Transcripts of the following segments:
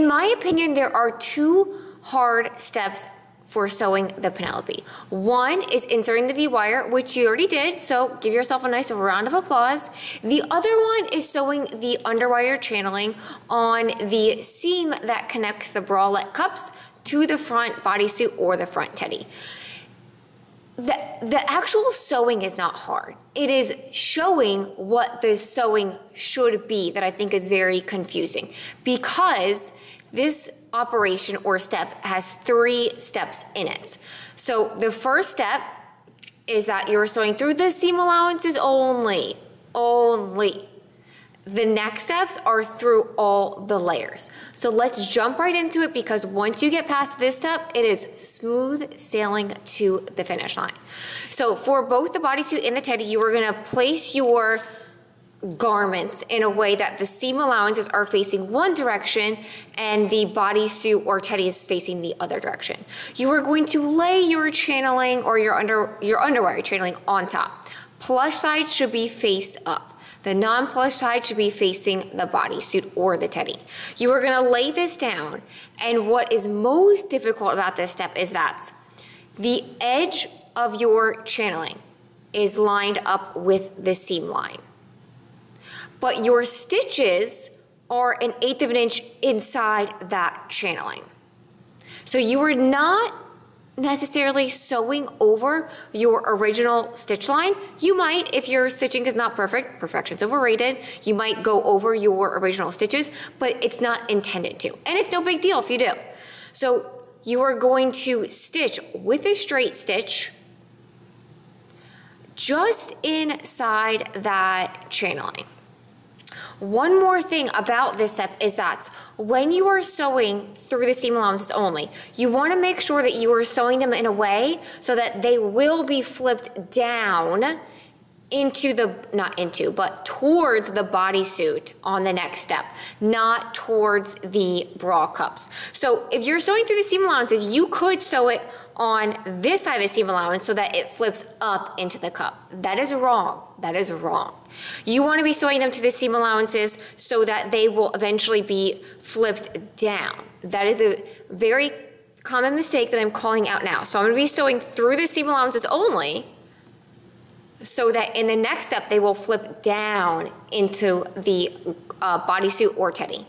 In my opinion, there are two hard steps for sewing the Penelope. One is inserting the V-wire, which you already did, so give yourself a nice round of applause. The other one is sewing the underwire channeling on the seam that connects the bralette cups to the front bodysuit or the front teddy. The, the actual sewing is not hard. It is showing what the sewing should be that I think is very confusing because this operation or step has three steps in it. So the first step is that you're sewing through the seam allowances only, only. The next steps are through all the layers. So let's jump right into it because once you get past this step, it is smooth sailing to the finish line. So for both the bodysuit and the teddy, you are gonna place your garments in a way that the seam allowances are facing one direction and the bodysuit or teddy is facing the other direction. You are going to lay your channeling or your under your underwire channeling on top. Plush side should be face up. The non-plush side should be facing the bodysuit or the teddy. You are gonna lay this down and what is most difficult about this step is that the edge of your channeling is lined up with the seam line but your stitches are an eighth of an inch inside that channeling. So you are not necessarily sewing over your original stitch line. You might, if your stitching is not perfect, perfection's overrated, you might go over your original stitches, but it's not intended to. And it's no big deal if you do. So you are going to stitch with a straight stitch just inside that channeling. One more thing about this step is that when you are sewing through the seam allowances only, you want to make sure that you are sewing them in a way so that they will be flipped down into the, not into, but towards the bodysuit on the next step, not towards the bra cups. So if you're sewing through the seam allowances, you could sew it on this side of the seam allowance so that it flips up into the cup. That is wrong. That is wrong. You want to be sewing them to the seam allowances so that they will eventually be flipped down. That is a very common mistake that I'm calling out now. So I'm going to be sewing through the seam allowances only so that in the next step they will flip down into the uh, bodysuit or teddy.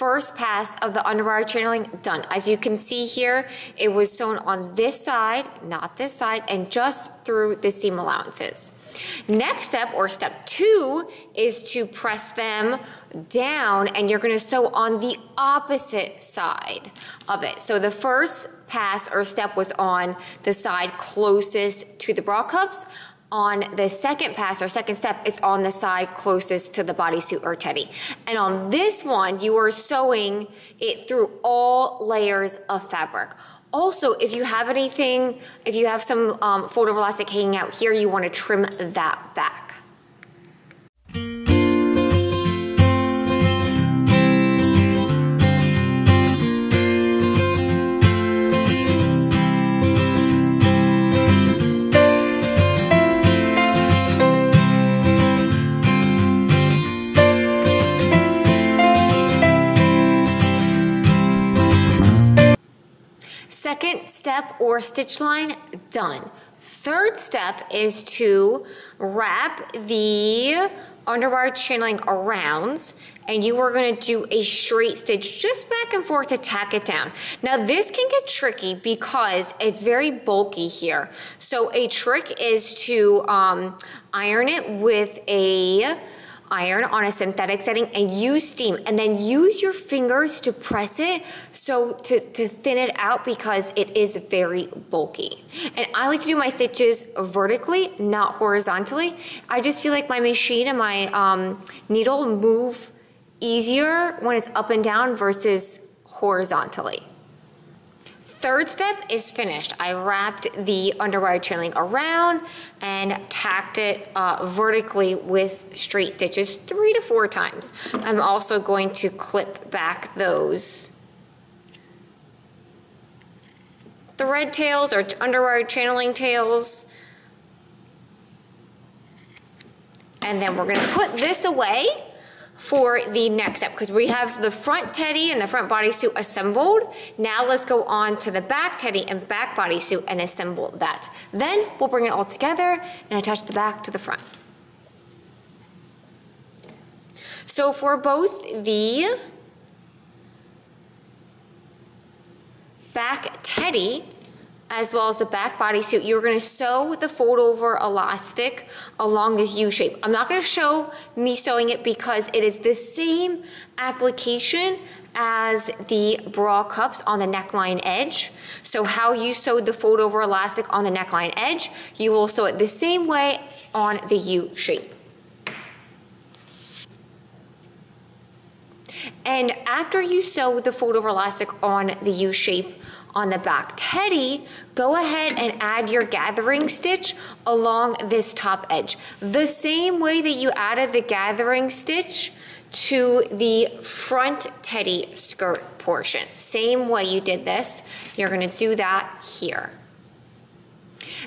First pass of the underwire channeling done. As you can see here, it was sewn on this side, not this side, and just through the seam allowances. Next step, or step two, is to press them down and you're gonna sew on the opposite side of it. So the first pass or step was on the side closest to the bra cups on the second pass or second step, it's on the side closest to the bodysuit or teddy. And on this one, you are sewing it through all layers of fabric. Also, if you have anything, if you have some um, fold-over elastic hanging out here, you want to trim that back. Step or stitch line, done. Third step is to wrap the underwire channeling around and you are gonna do a straight stitch just back and forth to tack it down. Now this can get tricky because it's very bulky here. So a trick is to um, iron it with a iron on a synthetic setting and use steam and then use your fingers to press it so to, to thin it out because it is very bulky. And I like to do my stitches vertically, not horizontally. I just feel like my machine and my um, needle move easier when it's up and down versus horizontally. Third step is finished. I wrapped the underwire channeling around and tacked it uh, vertically with straight stitches three to four times. I'm also going to clip back those thread tails or underwire channeling tails. And then we're gonna put this away for the next step because we have the front teddy and the front bodysuit assembled. Now let's go on to the back teddy and back bodysuit and assemble that. Then we'll bring it all together and attach the back to the front. So for both the back teddy as well as the back bodysuit, you're gonna sew the fold over elastic along this U shape. I'm not gonna show me sewing it because it is the same application as the bra cups on the neckline edge. So how you sewed the fold over elastic on the neckline edge, you will sew it the same way on the U shape. And after you sew the fold over elastic on the U shape, on the back teddy, go ahead and add your gathering stitch along this top edge. The same way that you added the gathering stitch to the front teddy skirt portion. Same way you did this, you're gonna do that here.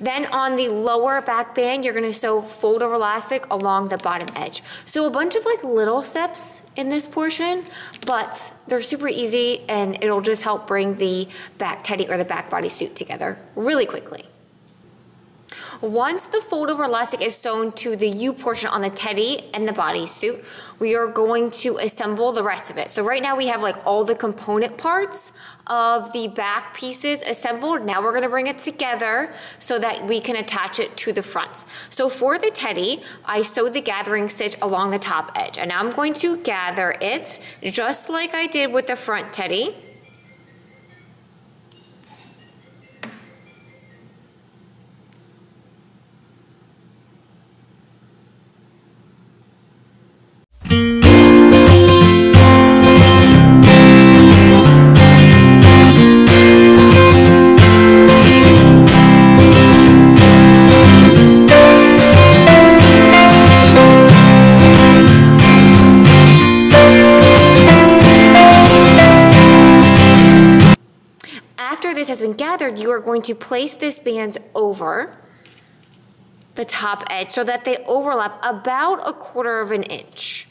Then on the lower back band, you're gonna sew fold over elastic along the bottom edge. So a bunch of like little steps in this portion, but they're super easy and it'll just help bring the back teddy or the back bodysuit together really quickly. Once the fold over elastic is sewn to the U portion on the teddy and the bodysuit, we are going to assemble the rest of it. So right now we have like all the component parts of the back pieces assembled. Now we're gonna bring it together so that we can attach it to the front. So for the teddy, I sewed the gathering stitch along the top edge and now I'm going to gather it just like I did with the front teddy. Gathered, you are going to place this band over the top edge so that they overlap about a quarter of an inch.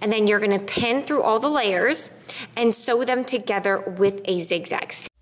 And then you're gonna pin through all the layers and sew them together with a zigzag stitch.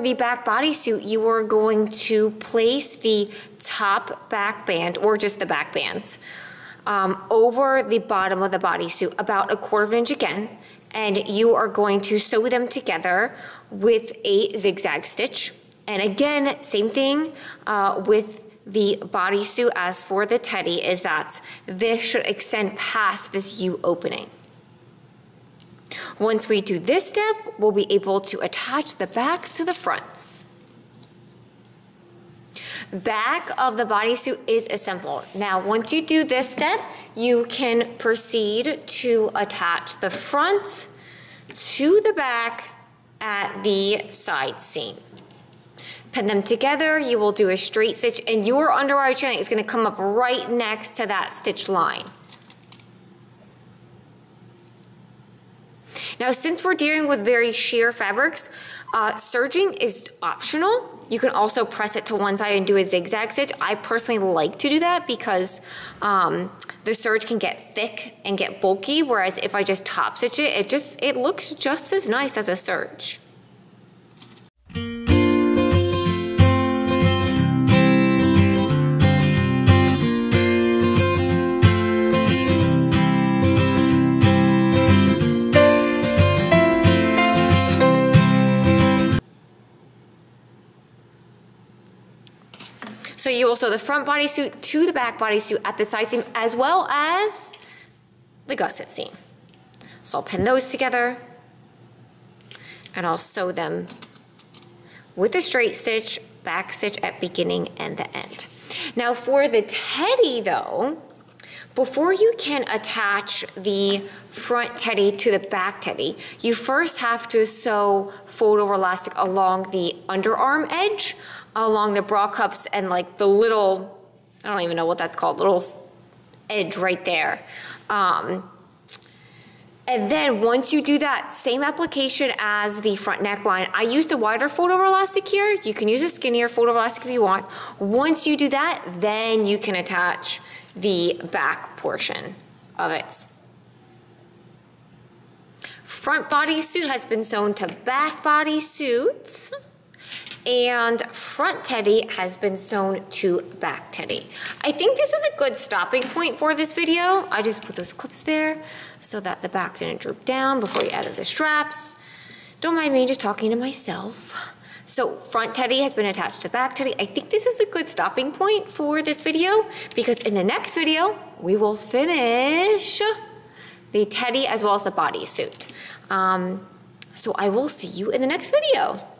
The back bodysuit, you are going to place the top back band, or just the back bands, um, over the bottom of the bodysuit, about a quarter of an inch again, and you are going to sew them together with a zigzag stitch. And again, same thing uh, with the bodysuit as for the teddy is that this should extend past this U opening. Once we do this step, we'll be able to attach the backs to the fronts. Back of the bodysuit is assembled. Now, once you do this step, you can proceed to attach the front to the back at the side seam. Pin them together, you will do a straight stitch and your underwire chain is gonna come up right next to that stitch line. Now, since we're dealing with very sheer fabrics, uh, serging is optional. You can also press it to one side and do a zigzag stitch. I personally like to do that because um, the serge can get thick and get bulky, whereas if I just top stitch it, it just, it looks just as nice as a serge. So you will sew the front bodysuit to the back bodysuit at the side seam as well as the gusset seam. So I'll pin those together and I'll sew them with a straight stitch, back stitch at beginning and the end. Now for the teddy though, before you can attach the front teddy to the back teddy, you first have to sew fold over elastic along the underarm edge, along the bra cups and like the little, I don't even know what that's called, little edge right there. Um, and then once you do that, same application as the front neckline. I used a wider fold elastic here. You can use a skinnier fold elastic if you want. Once you do that, then you can attach the back portion of it. Front body suit has been sewn to back body suits and front teddy has been sewn to back teddy. I think this is a good stopping point for this video. I just put those clips there so that the back didn't droop down before you added the straps. Don't mind me just talking to myself. So front teddy has been attached to back teddy. I think this is a good stopping point for this video because in the next video, we will finish the teddy as well as the bodysuit. Um, so I will see you in the next video.